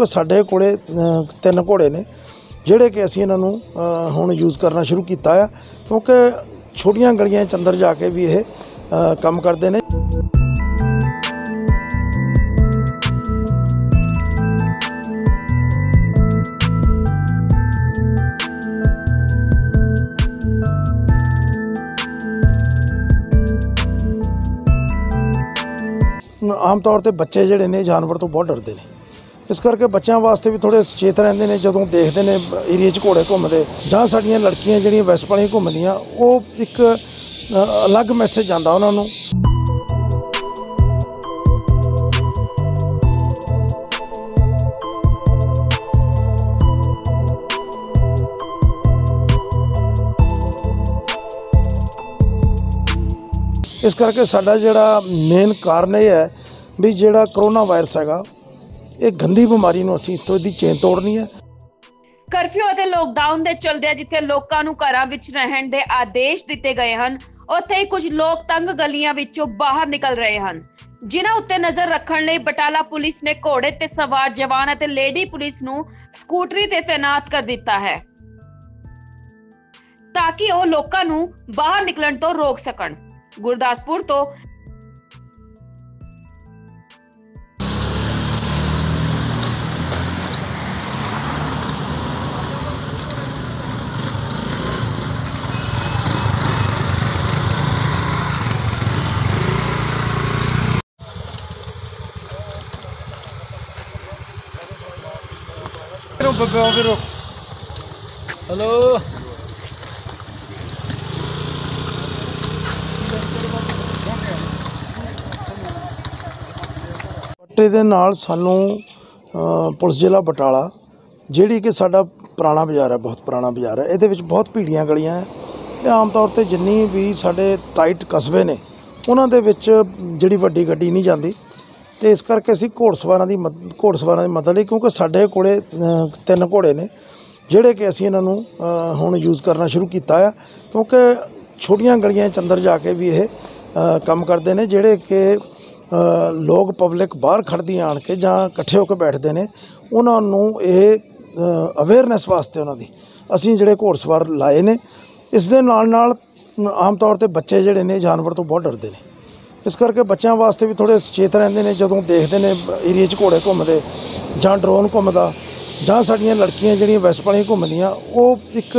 ਕਿਉਂਕਿ ਸਾਡੇ ਕੋਲੇ ਤਿੰਨ ਘੋੜੇ ਨੇ, ਜਿਹੜੇ ਕਿ ਅਸੀਂ ਇਹਨਾਂ ਨੂੰ ਹੁਣ ਯੂਜ਼ ਕਰਨਾ ਸ਼ੁਰੂ ਕੀਤਾ ਆ, ਕਿਉਂਕਿ ਛੋਟੀਆਂ ਗਲੀਆਂ 'ਚ ਅੰਦਰ ਜਾ ਕੇ ਵੀ ਇਹ ਕੰਮ ਕਰਦੇ ਨੇ। ਆਮ ਤੌਰ ਤੇ ਬੱਚੇ ਜਿਹੜੇ ਨੇ ਜਾਨਵਰ ਤੋਂ ਬਹੁਤ ਡਰਦੇ ਨੇ। ਇਸ ਕਰਕੇ ਬੱਚਿਆਂ ਵਾਸਤੇ ਵੀ ਥੋੜੇ ਸੁਚੇਤ ਰਹਿੰਦੇ ਨੇ, ਜਦੋਂ ਦੇਖਦੇ ਨੇ ਏਰੀਆ 'ਚ ਘੋੜੇ ਘੁੰਮਦੇ, ਜਾਂ ਸਾਡੀਆਂ ਲੜਕੀਆਂ ਜਿਹੜੀਆਂ ਵੈਸਟ ਵਾਲੀਆਂ ਘੁੰਮਦੀਆਂ, ਉਹ ਇੱਕ ਅਲੱਗ ਮੈਸੇਜ ਜਾਂਦਾ ਉਹਨਾਂ ਨੂੰ। ਇਸ ਕਰਕੇ ਸਾਡਾ ਜਿਹੜਾ ਮੇਨ ਕਾਰਨ ਇਹ ਹੈ ਵੀ ਜਿਹੜਾ ਕਰੋਨਾ ਵਾਇਰਸ ਹੈਗਾ ਇਹ ਗੰਦੀ ਬਿਮਾਰੀ ਨੂੰ ਅਸੀਂ ਇੱਥੋਂ ਦੀ ਚੇਨ ਤੋੜਨੀ ਹੈ। ਕਰਫਿਊ ਅਤੇ ਲੋਕਡਾਊਨ ਦੇ ਚਲਦਿਆਂ ਜਿੱਥੇ ਲੋਕਾਂ ਨੂੰ ਘਰਾਂ ਵਿੱਚ ਰਹਿਣ ਦੇ ਆਦੇਸ਼ ਦਿੱਤੇ ਗਏ ਹਨ, ਉੱਥੇ ਹੀ ਕੁਝ ਲੋਕ ਤੰਗ ਗਲੀਆਂ ਵਿੱਚੋਂ ਬਾਹਰ ਨਿਕਲ ਰਹੇ ਹਨ। ਜਿਨ੍ਹਾਂ ਉੱਤੇ ਨਜ਼ਰ ਰੱਖਣ ਲਈ ਬਟਾਲਾ ਪੁਲਿਸ ਨੇ ਘੋੜੇ ਤੇ ਸਵਾਰ ਜਵਾਨ ਅਤੇ ਲੇਡੀ ਪੁਲਿਸ ਨੂੰ ਸਕੂਟਰੀ ਤੇ ਤੈਨਾਤ ਕਰ ਦਿੱਤਾ ਹੈ, ਤਾਂ ਕਿ ਉਹ ਲੋਕਾਂ ਨੂੰ ਬਾਹਰ ਨਿਕਲਣ ਤੋਂ ਰੋਕ ਸਕਣ। ਗੁਰਦਾਸਪੁਰ ਤੋਂ ਹੈਲੋ। ਪੱਟੇ ਦੇ ਨਾਲ ਸਾਨੂੰ ਪੁਲਿਸ ਜ਼ਿਲ੍ਹਾ ਬਟਾਲਾ, ਜਿਹੜੀ ਕਿ ਸਾਡਾ ਪੁਰਾਣਾ ਬਾਜ਼ਾਰ ਹੈ, ਬਹੁਤ ਪੁਰਾਣਾ ਬਾਜ਼ਾਰ ਹੈ, ਇਹਦੇ ਵਿੱਚ ਬਹੁਤ ਭੀੜੀਆਂ ਗਲੀਆਂ ਹੈ। ਤੇ ਆਮ ਤੌਰ ਤੇ ਜਿੰਨੀ ਵੀ ਸਾਡੇ ਟਾਈਟ ਕਸਬੇ ਨੇ, ਉਹਨਾਂ ਦੇ ਵਿੱਚ ਜਿਹੜੀ ਵੱਡੀ ਗੱਡੀ ਨਹੀਂ ਜਾਂਦੀ। ਤੇ ਇਸ ਕਰਕੇ ਅਸੀਂ ਘੋੜਸਵਾਰਾਂ ਦੀ ਮਦ- ਘੋੜਸਵਾਰਾਂ ਦੀ ਮਦਦ ਲਈ, ਕਿਉਂਕਿ ਸਾਡੇ ਕੋਲੇ ਤਿੰਨ ਘੋੜੇ ਨੇ, ਜਿਹੜੇ ਕਿ ਅਸੀਂ ਇਹਨਾਂ ਨੂੰ ਹੁਣ ਯੂਜ਼ ਕਰਨਾ ਸ਼ੁਰੂ ਕੀਤਾ ਆ, ਕਿਉਂਕਿ ਛੋਟੀਆਂ ਗਲੀਆਂ 'ਚ ਅੰਦਰ ਜਾ ਕੇ ਵੀ ਇਹ ਕੰਮ ਕਰਦੇ ਨੇ, ਜਿਹੜੇ ਕਿ ਲੋਕ ਪਬਲਿਕ ਬਾਹਰ ਖੜਦੀ ਆਣ ਕੇ ਜਾਂ ਇਕੱਠੇ ਹੋ ਕੇ ਬੈਠਦੇ ਨੇ, ਉਹਨਾਂ ਨੂੰ ਇਹ ਅਵੇਅਰਨੈਸ ਵਾਸਤੇ ਉਹਨਾਂ ਦੀ, ਅਸੀਂ ਜਿਹੜੇ ਘੋੜਸਵਾਰ ਲਾਏ ਨੇ, ਇਸ ਦੇ ਨਾਲ ਨਾਲ ਆਮ ਤੌਰ ਤੇ ਬੱਚੇ ਜਿਹੜੇ ਨੇ ਜਾਨਵਰ ਤੋਂ ਬਹੁਤ ਡਰਦੇ ਨੇ। ਇਸ ਕਰਕੇ ਬੱਚਿਆਂ ਵਾਸਤੇ ਵੀ ਥੋੜੇ ਸੁਚੇਤ ਰਹਿੰਦੇ ਨੇ, ਜਦੋਂ ਦੇਖਦੇ ਨੇ ਏਰੀਆ 'ਚ ਘੋੜੇ ਘੁੰਮਦੇ ਜਾਂ ਡਰੋਨ ਘੁੰਮਦਾ ਜਾਂ ਸਾਡੀਆਂ ਲੜਕੀਆਂ ਜਿਹੜੀਆਂ ਵੈਸਟ ਵਾਲੀਆਂ ਘੁੰਮਦੀਆਂ, ਉਹ ਇੱਕ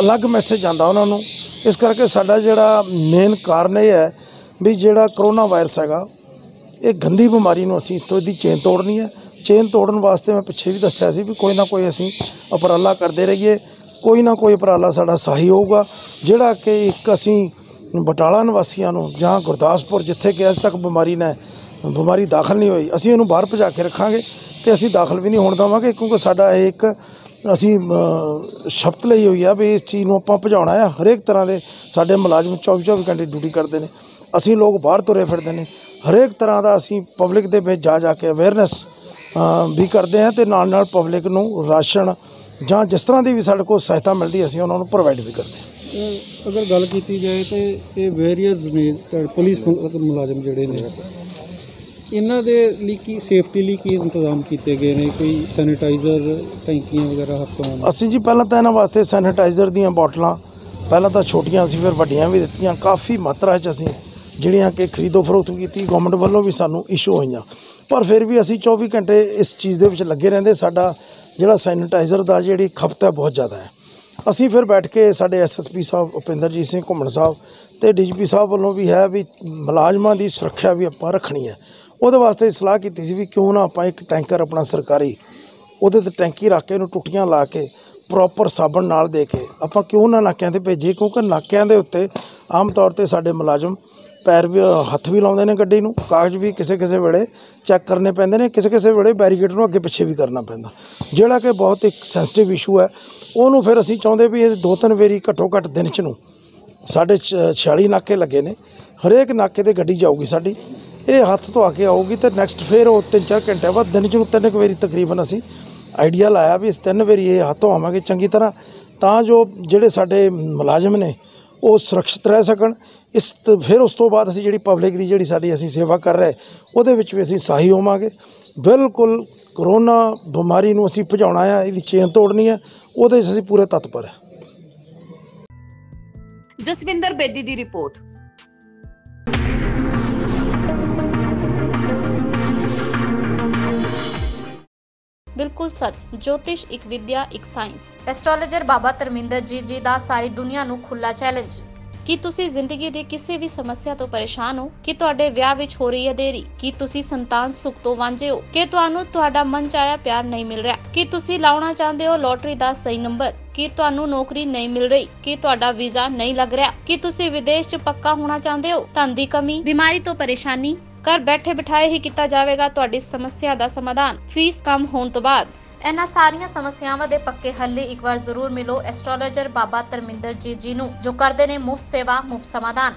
ਅਲੱਗ ਮੈਸੇਜ ਜਾਂਦਾ ਉਹਨਾਂ ਨੂੰ। ਇਸ ਕਰਕੇ ਸਾਡਾ ਜਿਹੜਾ ਮੇਨ ਕਾਰਨ ਇਹ ਹੈ ਵੀ ਜਿਹੜਾ ਕਰੋਨਾ ਵਾਇਰਸ ਹੈਗਾ, ਇਹ ਗੰਦੀ ਬਿਮਾਰੀ ਨੂੰ ਅਸੀਂ ਇੱਥੋਂ ਦੀ ਚੇਨ ਤੋੜਨੀ ਹੈ। ਚੇਨ ਤੋੜਨ ਵਾਸਤੇ ਮੈਂ ਪਿੱਛੇ ਵੀ ਦੱਸਿਆ ਸੀ ਵੀ ਕੋਈ ਨਾ ਕੋਈ ਅਸੀਂ ਉਪਰਾਲਾ ਕਰਦੇ ਰਹੀਏ। ਕੋਈ ਨਾ ਕੋਈ ਉਪਰਾਲਾ ਸਾਡਾ ਸਹੀ ਹੋਊਗਾ। ਜਿਹੜਾ ਕਿ ਇੱਕ ਅਸੀਂ ਬਟਾਲਾ ਨਿਵਾਸੀਆਂ ਨੂੰ ਜਾਂ ਗੁਰਦਾਸਪੁਰ ਜਿੱਥੇ ਕਿ ਅਜੇ ਤੱਕ ਬਿਮਾਰੀ ਨੇ ਬਿਮਾਰੀ ਦਾਖਲ ਨਹੀਂ ਹੋਈ ਅਸੀਂ ਇਹਨੂੰ ਬਾਹਰ ਭਜਾ ਕੇ ਰੱਖਾਂਗੇ ਤੇ ਅਸੀਂ ਦਾਖਲ ਵੀ ਨਹੀਂ ਹੋਣ ਦੇਵਾਂਗੇ ਕਿਉਂਕਿ ਸਾਡਾ ਇਹ ਇੱਕ ਅਸੀਂ ਅ, ਲਈ ਹੋਈ ਆ ਵੀ ਇਸ ਚੀਜ਼ ਨੂੰ ਆਪਾਂ ਭਜਾਉਣਾ ਆ ਹਰੇਕ ਤਰ੍ਹਾਂ ਦੇ ਸਾਡੇ ਮੁਲਾਜ਼ਮ 24 24 ਘੰਟੇ ਡਿਊਟੀ ਕਰਦੇ ਨੇ ਅਸੀਂ ਲੋਕ ਬਾਹਰ ਤੁਰੇ ਫਿਰਦੇ ਨੇ ਹਰੇਕ ਤਰ੍ਹਾਂ ਦਾ ਅਸੀਂ ਪਬਲਿਕ ਦੇ ਵਿੱਚ ਜਾ ਜਾ ਕੇ ਅਵੇਅਰਨੈਸ ਵੀ ਕਰਦੇ ਹਾਂ ਤੇ ਨਾਲ ਨਾਲ ਪਬਲਿਕ ਨੂੰ ਰਾਸ਼ਨ ਜਾਂ ਜਿਸ ਤਰ੍ਹਾਂ ਦੀ ਵੀ ਸਾਡੇ ਕੋਲ ਸਹਾਇਤਾ ਮਿਲਦੀ ਅਸੀਂ ਉਹਨਾਂ ਨੂੰ ਪ੍ਰੋਵਾਈਡ ਵੀ ਕਰਦੇ ਹਾਂ। ਅਹ ਅਗਰ ਗੱਲ ਕੀਤੀ ਜਾਏ ਤੇ ਇਹ ਵੇਰੀਅਸ ਨੇ ਤੇ ਪੁਲਿਸ ਮੁ- ਮੁਲਾਜ਼ਮ ਜਿਹੜੇ ਨੇ, ਇਹਨਾਂ ਦੇ ਲਈ ਕੀ ਸੇਫਟੀ ਲਈ ਕੀ ਇੰਤਜ਼ਾਮ ਕੀਤੇ ਗਏ ਨੇ? ਕੋਈ ਸੈਨੀਟਾਈਜ਼ਰ ਟੈਂਕੀਆਂ ਵਗੈਰਾ ਹੱਥੋਂ ਅਸੀਂ ਜੀ ਪਹਿਲਾਂ ਤਾਂ ਇਹਨਾਂ ਵਾਸਤੇ ਸੈਨੀਟਾਈਜ਼ਰ ਦੀਆਂ ਬੋਟਲਾਂ, ਪਹਿਲਾਂ ਤਾਂ ਛੋਟੀਆਂ ਸੀ, ਫਿਰ ਵੱਡੀਆਂ ਵੀ ਦਿੱਤੀਆਂ, ਕਾਫੀ ਮਾਤਰਾ 'ਚ ਅਸੀਂ ਜਿਹੜੀਆਂ ਕਿ ਖਰੀਦੋ ਫਰੋਖਤ ਕੀਤੀ ਗਵਰਨਮੈਂਟ ਵੱਲੋਂ ਵੀ ਸਾਨੂੰ ਇਸ਼ੂ ਹੋਈਆਂ। ਪਰ ਫਿਰ ਵੀ ਅਸੀਂ 24 ਘੰਟੇ ਇਸ ਚੀਜ਼ ਦੇ ਵਿੱਚ ਲੱਗੇ ਰਹਿੰਦੇ, ਸਾਡਾ ਜਿਹੜਾ ਸੈਨੀਟਾਈਜ਼ਰ ਦਾ ਜਿਹੜੀ ਖਪਤ ਹੈ ਬਹੁਤ ਜ਼ਿਆਦਾ ਹੈ। ਅਸੀਂ ਫਿਰ ਬੈਠ ਕੇ ਸਾਡੇ ਐਸਐਸਪੀ ਸਾਹਿਬ, ਉਪਿੰਦਰਜੀਤ ਸਿੰਘ ਘੁੰਮਣ ਸਾਹਿਬ ਤੇ ਡੀਜੀਪੀ ਸਾਹਿਬ ਵੱਲੋਂ ਵੀ ਹੈ ਵੀ ਮੁਲਾਜ਼ਮਾਂ ਦੀ ਸੁਰੱਖਿਆ ਵੀ ਆਪਾਂ ਰੱਖਣੀ ਹੈ। ਉਹਦੇ ਵਾਸਤੇ ਸਲਾਹ ਕੀਤੀ ਸੀ ਵੀ ਕਿਉਂ ਨਾ ਆਪਾਂ ਇੱਕ ਟੈਂਕਰ ਆਪਣਾ ਸਰਕਾਰੀ ਉਹਦੇ ਤੇ ਟੈਂਕੀ ਰੱਖ ਕੇ ਇਹਨੂੰ ਟੁੱਟੀਆਂ ਲਾ ਕੇ ਪ੍ਰੋਪਰ ਸਾਬਣ ਨਾਲ ਦੇ ਕੇ ਆਪਾਂ ਕਿਉਂ ਨਾ ਨਾਕਿਆਂ ਤੇ ਭੇਜੀਏ ਕਿਉਂਕਿ ਨਾਕਿਆਂ ਦੇ ਉੱਤੇ ਆਮ ਤੌਰ ਤੇ ਸਾਡੇ ਮੁਲਾਜ਼ਮ ਪੈਰ ਵੀ, ਹੱਥ ਵੀ ਲਾਉਂਦੇ ਨੇ ਗੱਡੀ ਨੂੰ, ਕਾਗਜ਼ ਵੀ ਕਿਸੇ ਕਿਸੇ ਵੇਲੇ ਚੈੱਕ ਕਰਨੇ ਪੈਂਦੇ ਨੇ, ਕਿਸੇ ਕਿਸੇ ਵੇਲੇ ਬੈਰੀਕੇਡ ਨੂੰ ਅੱਗੇ ਪਿੱਛੇ ਵੀ ਕਰਨਾ ਪੈਂਦਾ। ਜਿਹੜਾ ਕਿ ਬਹੁਤ ਇੱਕ ਸੈਂਸਿਟਿਵ ਇਸ਼ੂ ਹੈ, ਉਹਨੂੰ ਫਿਰ ਅਸੀਂ ਚਾਹੁੰਦੇ ਵੀ ਇਹ ਦੋ ਤਿੰਨ ਵਾਰੀ ਘੱਟੋ ਘੱਟ ਦਿਨ ਚ ਨੂੰ ਸਾਡੇ ਛ- 46 ਨਾਕੇ ਲੱਗੇ ਨੇ, ਹਰੇਕ ਨਾਕੇ ਤੇ ਗੱਡੀ ਜਾਊਗੀ ਸਾਡੀ, ਇਹ ਹੱਥ ਧੋ ਕੇ ਆਊਗੀ ਤੇ ਨੈਕਸਟ ਫਿਰ ਉਹ ਤਿੰਨ ਚਾਰ ਘੰਟੇ ਬਾਅਦ ਦਿਨ ਚ ਨੂੰ ਤਿੰਨ ਕੁ ਵਾਰੀ ਤਕਰੀਬਨ ਅਸੀਂ ਆਈਡੀਆ ਲਾਇਆ ਵੀ ਇਸ ਤਿੰਨ ਵਾਰੀ ਇਹ ਹੱਥ ਧੋਵਾਂਗੇ ਚੰਗੀ ਤਰ੍ਹਾਂ, ਤਾਂ ਜੋ ਜਿਹੜੇ ਸਾਡੇ ਮੁਲਾਜ਼ਮ ਨੇ ਉਹ ਸੁਰੱਖਿਅਤ ਰਹਿ ਸਕਣ ਇਸ ਫਿਰ ਉਸ ਤੋਂ ਬਾਅਦ ਅਸੀਂ ਜਿਹੜੀ ਪਬਲਿਕ ਦੀ ਜਿਹੜੀ ਸਾਡੀ ਅਸੀਂ ਸੇਵਾ ਕਰ ਰਹੇ ਉਹਦੇ ਵਿੱਚ ਵੀ ਅਸੀਂ ਸਹੀ ਹੋਵਾਂਗੇ। ਬਿਲਕੁਲ ਕਰੋਨਾ ਬਿਮਾਰੀ ਨੂੰ ਅਸੀਂ ਭਜਾਉਣਾ ਆ ਇਹਦੀ ਚੇਨ ਤੋੜਨੀ ਹੈ ਉਹਦੇ 'ਚ ਅਸੀਂ ਪੂਰੇ ਤਤਪਰ ਹਾਂ ਜਸਵਿੰਦਰ ਬੇਦੀ ਦੀ ਰਿਪੋਰਟ। ਬਿਲਕੁਲ ਸੱਚ ਜੋਤਿਸ਼ ਇੱਕ ਵਿਦਿਆ ਇੱਕ ਸਾਇੰਸ ਐਸਟ੍ਰੋਲੋਜਰ ਬਾਬਾ ਧਰਮਿੰਦਰ ਜੀ ਜੀ ਦਾ ਸਾਰੀ ਦੁਨੀਆ ਨੂੰ ਖੁੱਲਾ ਚੈਲੰਜ ਕੀ ਤੁਸੀਂ ਜ਼ਿੰਦਗੀ ਦੀ ਕਿਸੇ ਵੀ ਸਮੱਸਿਆ ਤੋਂ ਪਰੇਸ਼ਾਨ ਹੋ? ਕਿ ਤੁਹਾਡੇ ਵਿਆਹ ਵਿੱਚ ਹੋ ਰਹੀ ਹੈ ਦੇਰੀ? ਕੀ ਤੁਸੀਂ ਸੰਤਾਨ ਸੁੱਖ ਤੋਂ ਵਾਂਝੇ ਹੋ? ਕਿ ਤੁਹਾਨੂੰ ਤੁਹਾਡਾ ਮਨ ਪਿਆਰ ਨਹੀਂ ਮਿਲ ਰਿਹਾ? ਕੀ ਤੁਸੀਂ ਲਾਉਣਾ ਚਾਹੁੰਦੇ ਹੋ ਲੋਟਰੀ ਦਾ ਸਹੀ ਨੰਬਰ? ਕੀ ਤੁਹਾਨੂੰ ਨੌਕਰੀ ਨਹੀਂ ਮਿਲ ਰਹੀ? ਕਿ ਤੁਹਾਡਾ ਵੀਜ਼ਾ ਨਹੀਂ ਲੱਗ ਰਿਹਾ? ਕੀ ਤੁਸੀਂ ਵਿਦੇਸ਼ 'ਚ ਪੱਕਾ ਹੋਣਾ ਚਾਹੁੰਦੇ ਹੋ? ਧਨ ਦੀ ਕਮੀ? ਬਿਮਾਰੀ ਤੋਂ ਪਰੇਸ਼ਾਨੀ? ਘਰ ਬੈਠੇ ਬਿਠਾਏ ਹੀ ਕੀਤਾ ਜਾਵੇਗਾ ਤੁਹਾਡੀ ਸਮੱਸਿਆ ਦਾ ਸਮਾਧਾਨ। ਫੀਸ ਕਮ ਹੋਣ ਤੋਂ ਬਾਅਦ। ਇਹਨਾਂ ਸਾਰੀਆਂ ਸਮੱਸਿਆਵਾਂ ਦੇ ਪੱਕੇ ਹੱਲ ਲਈ ਇੱਕ ਵਾਰ ਜ਼ਰੂਰ ਮਿਲੋ ਐਸਟ੍ਰੋਲੋਜਰ ਬਾਬਾ ਧਰਮਿੰਦਰ ਜੀ ਜੀ ਨੂੰ, ਜੋ ਕਰਦੇ ਨੇ ਮੁਫਤ ਸੇਵਾ, ਮੁਫਤ ਸਮਾਧਾਨ।